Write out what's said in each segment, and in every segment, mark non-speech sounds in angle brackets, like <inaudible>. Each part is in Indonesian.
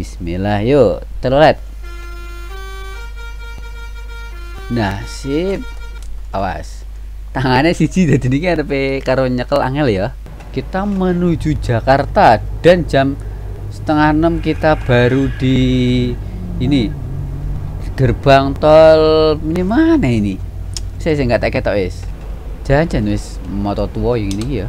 Bismillah yuk telolet Nah sip Awas. Tangannya siji jadi ini kan karo nyekel angel ya. Kita menuju Jakarta Dan jam setengah enam kita baru di Ini Gerbang tol Ini mana ini? Saya nggak tak ketok wis. Jangan wis moto tua yang ini ya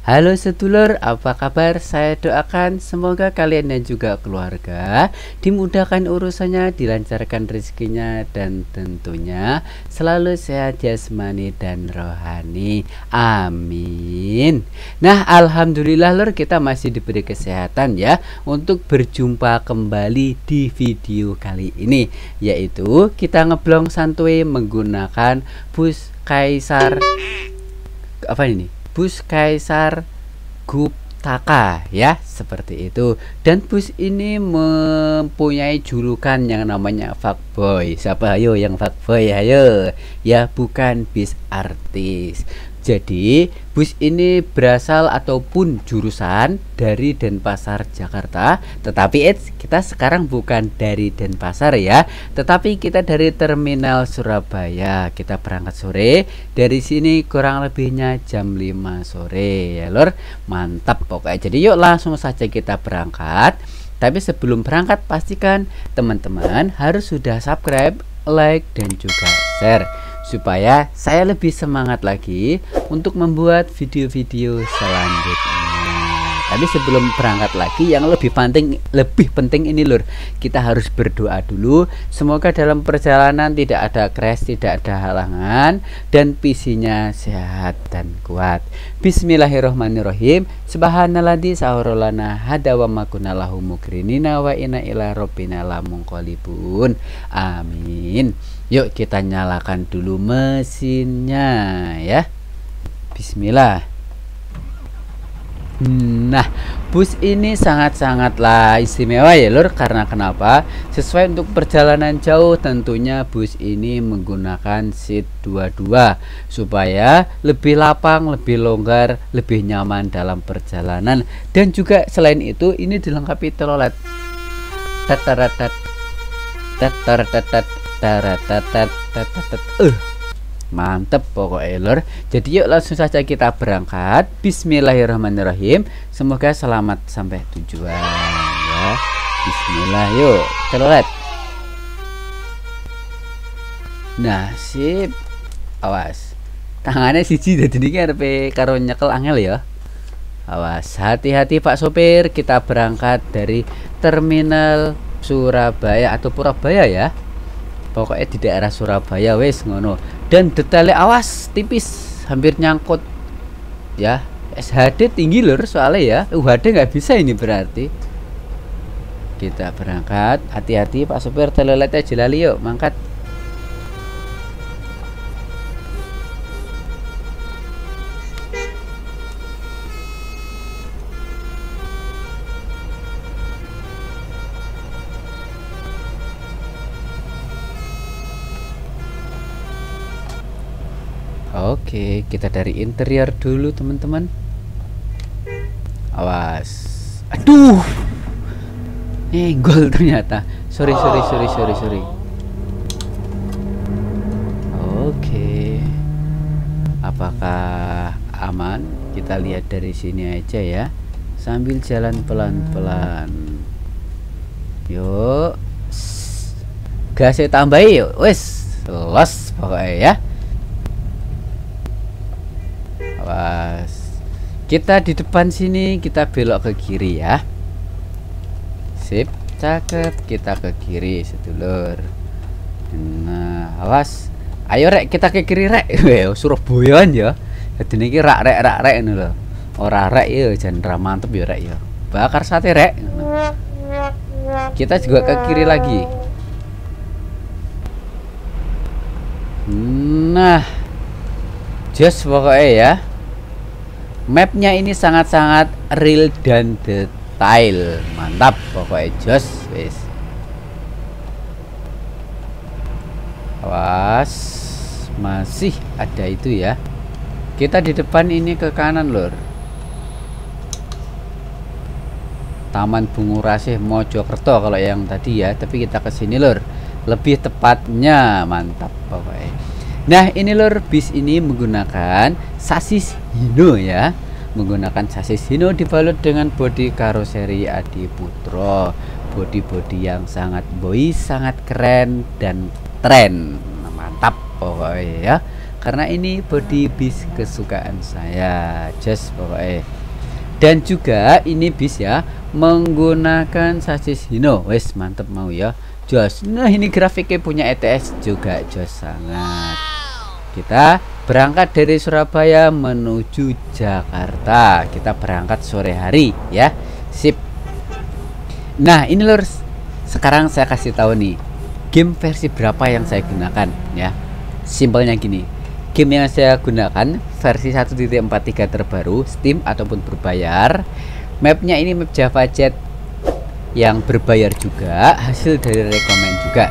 Halo sedulur, apa kabar? Saya doakan semoga kalian dan juga keluarga dimudahkan urusannya, dilancarkan rezekinya dan tentunya selalu sehat jasmani dan rohani. Amin. Nah, alhamdulillah lor kita masih diberi kesehatan ya untuk berjumpa kembali di video kali ini yaitu kita ngeblong santuy menggunakan bus Kaisar apa ini? Bus Kaisar Guptaka ya seperti itu. Dan bus ini mempunyai julukan yang namanya fuckboy. Siapa? Ayo yang fuckboy ayo. Ya bukan bis artis. Jadi bus ini berasal ataupun jurusan dari Denpasar Jakarta. Tetapi it's, kita sekarang bukan dari Denpasar ya. Tetapi kita dari Terminal Surabaya. Kita berangkat sore. Dari sini kurang lebihnya jam 5 sore. Ya lor Mantap pokoknya. Jadi yuk langsung saja kita berangkat Tapi sebelum berangkat pastikan teman-teman harus sudah subscribe, like, dan juga share supaya saya lebih semangat lagi untuk membuat video-video selanjutnya. Tapi sebelum berangkat lagi yang lebih penting lebih penting ini lur. Kita harus berdoa dulu. Semoga dalam perjalanan tidak ada crash tidak ada halangan dan visinya sehat dan kuat. Bismillahirrohmanirrohim Subhanalladzi sahurulana hada wa makunalahu mukrinina wa ina ila robbina lamungkolibun Amin. Yuk kita nyalakan dulu mesinnya ya. Bismillah Nah bus ini sangat-sangatlah istimewa ya lur. Karena kenapa? Sesuai untuk perjalanan jauh tentunya bus ini menggunakan seat 22 Supaya lebih lapang, lebih longgar, lebih nyaman dalam perjalanan. Dan juga selain itu ini dilengkapi telolet. Tataratat Tataratat uh mantep pokoknya lor jadi yuk langsung saja kita berangkat. Bismillahirrahmanirrahim. Semoga selamat sampai tujuan ya. Bismillah yuk. Telolet nah sip. Awas. Tangannya siji jadi ini kan karo nyekel angel ya. Awas. Hati-hati pak sopir. Kita berangkat dari terminal Surabaya atau Purabaya ya. Pokoknya di daerah Surabaya wes ngono dan detailnya awas tipis hampir nyangkut. Ya SHD tinggi lur soalnya ya. UHD nggak bisa ini berarti. Kita berangkat. Hati-hati Pak Supir teleletnya jelali yuk mangkat Oke, kita dari interior dulu teman-teman. Awas. Aduh. Nenggol ternyata. Sorry, sorry, sorry, sorry, sorry. Oke. Apakah aman? Kita lihat dari sini aja ya. Sambil jalan pelan-pelan. Yuk. Gasnya tambahin yuk. Wes, los pokoknya ya. Awas kita di depan sini kita belok ke kiri ya. Sip cakep. Kita ke kiri sedulur. Nah awas. Ayo rek kita ke kiri rek. <laughs> Surabayaan ya. Jadi ini rak rek rak rek ini loh. Ora rek ya. Jangan mantep ya rek ya. Bakar sate rek. Kita juga ke kiri lagi. Nah just pokoknya ya mapnya ini sangat-sangat real dan detail. Mantap pokoknya jos wis. Awas masih ada itu ya. Kita di depan ini ke kanan lor Taman Bungurasih Mojokerto kalau yang tadi ya tapi kita ke sini lor lebih tepatnya mantap pokoknya nah ini lor bis ini menggunakan sasis Hino ya. Menggunakan sasis Hino dibalut dengan bodi karoseri Adi Putro. Bodi-bodi yang sangat boy sangat keren dan tren. Mantap pokoknya ya. Karena ini bodi bis kesukaan saya. Just pokoknya. Dan juga ini bis ya menggunakan sasis Hino. Wes mantep mau ya. Jos. Nah ini grafiknya punya ETS juga jos sangat kita berangkat dari Surabaya menuju Jakarta. Kita berangkat sore hari ya. Sip. Nah ini lor sekarang saya kasih tahu nih game versi berapa yang saya gunakan ya. Simpelnya gini game yang saya gunakan versi 1.43 terbaru Steam ataupun berbayar. Mapnya ini map Java Jet yang berbayar juga hasil dari rekomend juga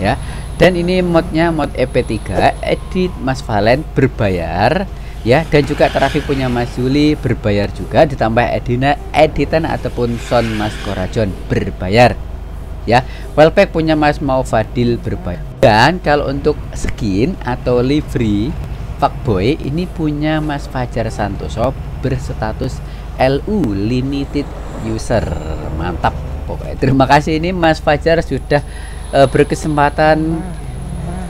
ya dan ini modnya mod EP3 edit Mas Valen berbayar ya. Dan juga trafik punya Mas Juli berbayar juga ditambah edina editan ataupun sound Mas Korajon berbayar ya. Wellpack punya Mas Mau Fadil berbayar. Dan kalau untuk skin atau livery fuckboy ini punya Mas Fajar Santoso berstatus LU limited user. Mantap pokoknya. Terima kasih ini Mas Fajar sudah uh, berkesempatan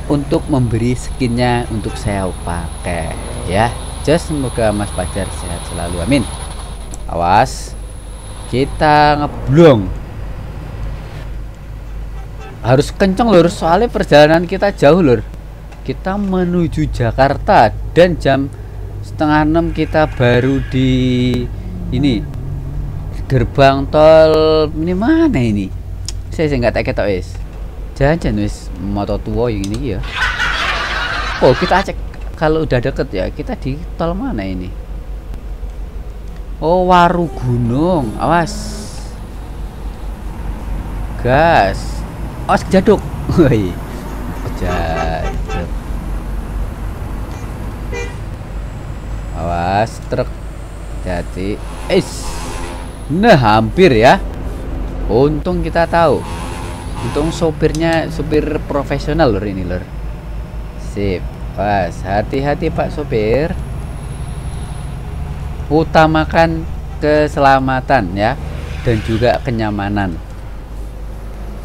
untuk memberi skinnya untuk saya pakai ya. Just semoga Mas Fajar sehat selalu amin. Awas kita ngeblong. Harus kenceng lur. Soalnya perjalanan kita jauh lur. Kita menuju Jakarta dan jam setengah enam kita baru di ini gerbang tol ini mana ini? Saya nggak tak ketok wis jangan wis moto tua yang ini ya. Oh kita cek. Kalau udah deket ya kita di tol mana ini? Oh waru gunung. Awas. Gas. Awas jaduk woi <laughs> jaduk awas truk. Jadi is. Nah hampir ya. Untung kita tahu untung sopirnya sopir profesional lor ini lor sip pas. Hati-hati pak sopir. Utamakan keselamatan ya. Dan juga kenyamanan.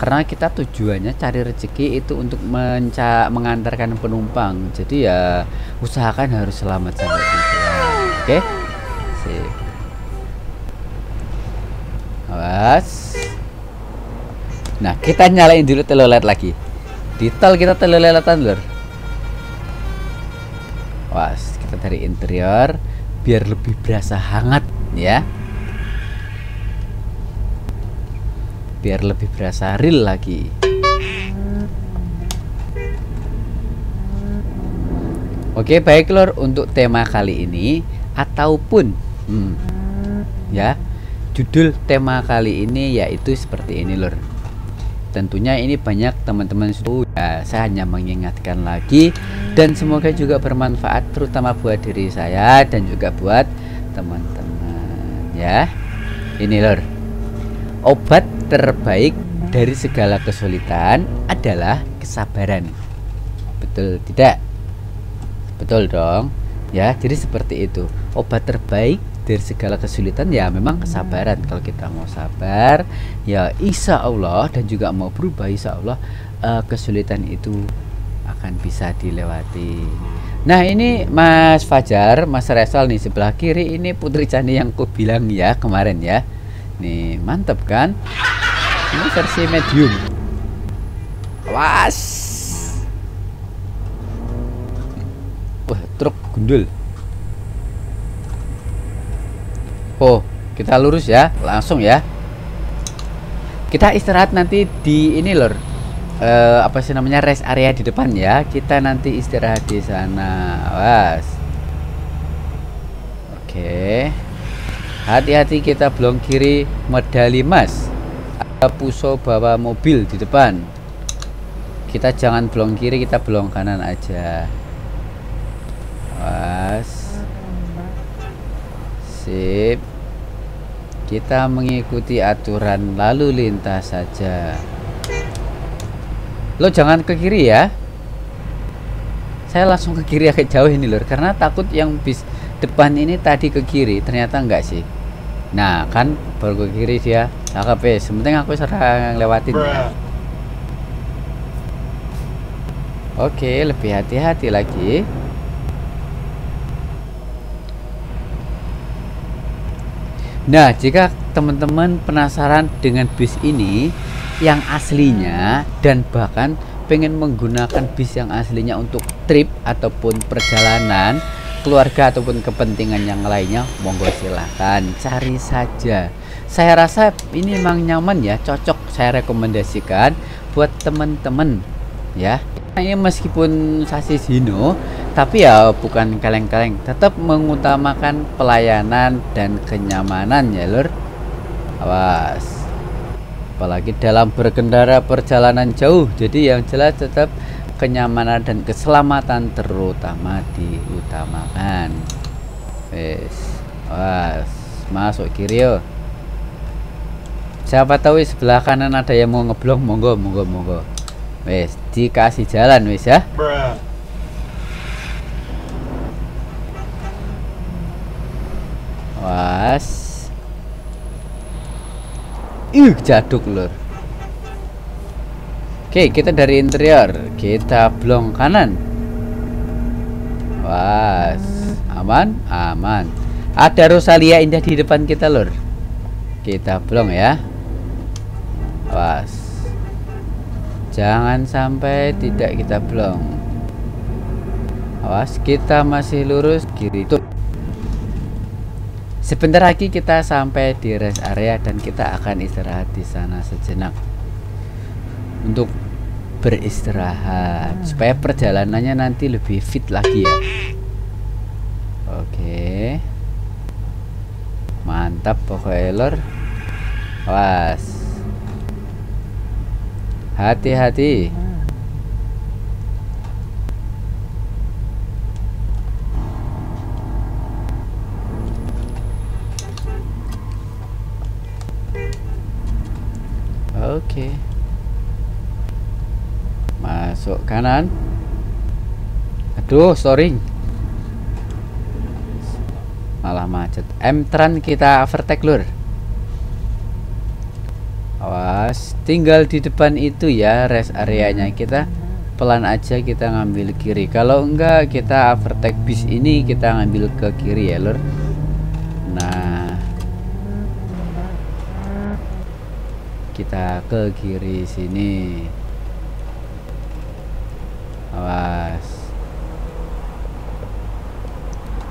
Karena kita tujuannya cari rezeki itu untuk menca mengantarkan penumpang. Jadi ya usahakan harus selamat sampai tujuan. Oke? Okay? sip. Awas Nah, kita nyalain dulu telolet lagi. Di tol kita teloleletan, Lur. Was, kita dari interior biar lebih berasa hangat ya. Biar lebih berasa real lagi. Oke, baik Lur, untuk tema kali ini ataupun hmm, ya, judul tema kali ini yaitu seperti ini Lur tentunya ini banyak teman-teman ya, saya hanya mengingatkan lagi. Dan semoga juga bermanfaat terutama buat diri saya dan juga buat teman-teman ya. Ini lor obat terbaik dari segala kesulitan adalah kesabaran. Betul tidak? Betul dong. Ya jadi seperti itu. Obat terbaik dari segala kesulitan ya memang kesabaran. Kalau kita mau sabar ya insya Allah dan juga mau berubah insya Allah uh, kesulitan itu akan bisa dilewati. Nah ini Mas Fajar Mas Resal nih sebelah kiri ini Putri Candi yang ku bilang ya kemarin ya. Nih mantep kan? Ini versi medium. Was. Wah truk gundul Oh, kita lurus ya, langsung ya. Kita istirahat nanti di ini lor. Uh, apa sih namanya rest area di depan ya. Kita nanti istirahat di sana. Was. Oke. Hati-hati kita belum kiri medali emas ada puso bawa mobil di depan kita jangan belum kiri kita belum kanan aja was sip kita mengikuti aturan lalu lintas saja. Lo jangan ke kiri ya. Saya langsung ke kiri agak jauh ini lor karena takut yang bis depan ini tadi ke kiri ternyata enggak sih. Nah kan baru ke kiri dia. AKP sementing aku serang lewatin ya. Oke lebih hati-hati lagi nah jika teman-teman penasaran dengan bis ini yang aslinya dan bahkan pengen menggunakan bis yang aslinya untuk trip ataupun perjalanan keluarga ataupun kepentingan yang lainnya monggo silahkan cari saja. Saya rasa ini memang nyaman ya cocok saya rekomendasikan buat teman-teman ya. Ini meskipun sasis Hino tapi ya bukan kaleng-kaleng tetap mengutamakan pelayanan dan kenyamanan ya lur. Awas. Apalagi dalam berkendara perjalanan jauh jadi yang jelas tetap kenyamanan dan keselamatan terutama diutamakan. Wes was masuk kiri yo. Siapa tahu sebelah kanan ada yang mau ngeblok monggo monggo monggo. Wes dikasih jalan wes ya was ih jaduk lur Oke, kita dari interior. Kita blong kanan. Was, aman, aman. Ada Rosalia indah di depan kita, Lur. Kita blong ya. Was. Jangan sampai tidak kita blong. Awas, kita masih lurus kiri tuh. Sebentar lagi kita sampai di rest area dan kita akan istirahat di sana sejenak. Untuk beristirahat supaya perjalanannya nanti lebih fit lagi ya. Oke. Mantap pokoknya lor was. Hati-hati Oke. Okay masuk kanan. Aduh sorry. Malah macet. M-tran kita overtake lur. Awas tinggal di depan itu ya rest areanya kita. Pelan aja kita ngambil kiri. Kalau enggak kita overtake bis ini kita ngambil ke kiri ya lur nah kita ke kiri sini. Awas.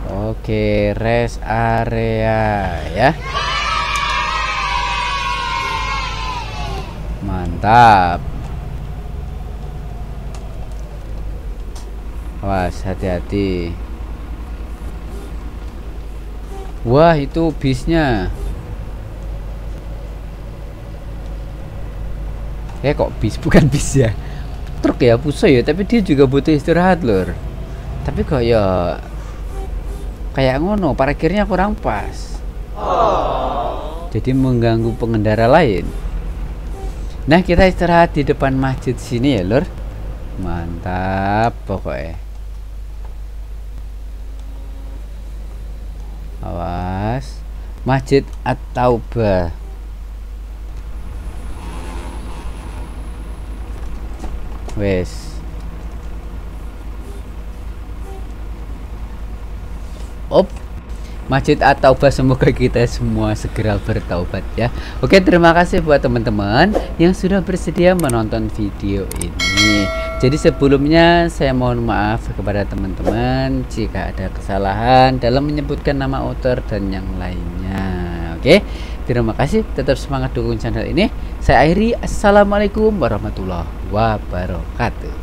Oke rest area ya. Mantap. Awas hati-hati. Wah itu bisnya eh kok bis? Bukan bis ya. Truk ya puso ya tapi dia juga butuh istirahat lur. Tapi kok ya kayak ngono parkirnya kurang pas. Jadi mengganggu pengendara lain. Nah kita istirahat di depan masjid sini ya lur. Mantap pokoknya. Awas. Masjid at-taubah wes op Masjid At-Taubah semoga kita semua segera bertaubat ya. Oke, terima kasih buat teman-teman yang sudah bersedia menonton video ini. Jadi sebelumnya saya mohon maaf kepada teman-teman jika ada kesalahan dalam menyebutkan nama author dan yang lainnya. Oke. Terima kasih, tetap semangat dukung channel ini. Saya akhiri, Assalamualaikum warahmatullahi wabarakatuh.